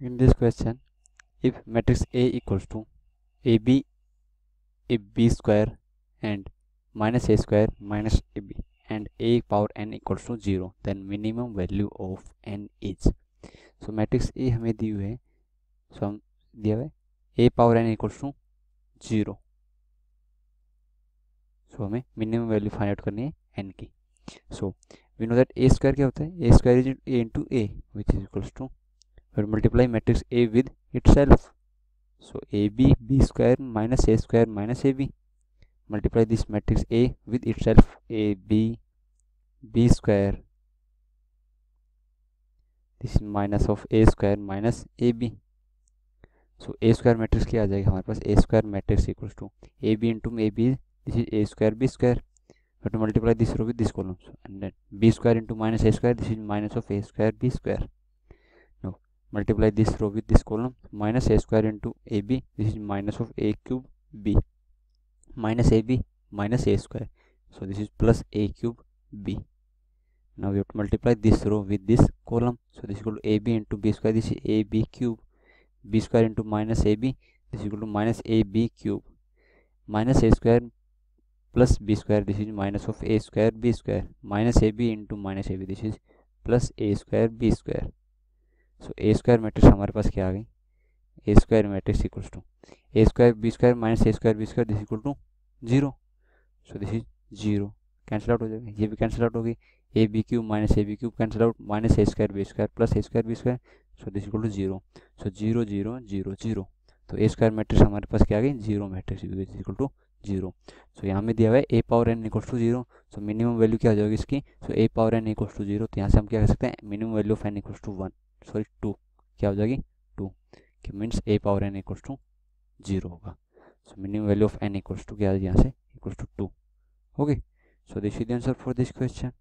in this question if matrix A equals to AB B square and minus A square minus AB and A power n equals to 0 then minimum value of n is so matrix A हमें हुई है so हम दिया हुआ है A power n equals to 0 so हमें minimum value find out करनी है n की so we know that A square क्या होता है A square is A into A which is equals to फिर multiply matrix A with it so A B B square minus A square minus A B multiply this matrix A with itself A B B square this minus of A square minus A B so A square matrix क्या आ जाएगा हमारे पास? A square matrix equals to A B into A B this is A square B square फिर multiply this row with this columns and B square into minus A square this is minus of A square B square multiply this row with this column minus a square into ab this is minus of a cube b. Minus ab minus a square. So this is plus a cube b. Now we have to multiply this row with this column. So this is equal to ab into b square. This is ab cube. B square into minus ab this is equal to minus ab cube. Minus a square plus b square this is minus of a square b square. Minus ab into minus ab this is plus a square b square so A square matrix हमारे पास क्या आ गई? A square matrix equals to A square B square minus A square B square this equal to zero so this is zero cancel out हो जाएगा। ये भी cancel out होगी A B cube minus A B cube cancel out minus A square B square plus A square B square so this equal to zero so zero zero zero zero तो A square matrix हमारे पास क्या आ गई? Zero matrix equal to zero so यहाँ में दिया हुआ है A power N equal to zero so minimum value क्या हो जाएगी इसकी? So A power N equal to zero तो यहाँ से हम क्या कर सकते हैं? Minimum value of N equal to one sorry two क्या हो जाएगी? टू कि means A power N equals to zero होगा. So minimum value of N equals to क्या यहाँ से? Equals to two okay so this is the answer for this question